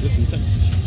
This is insane.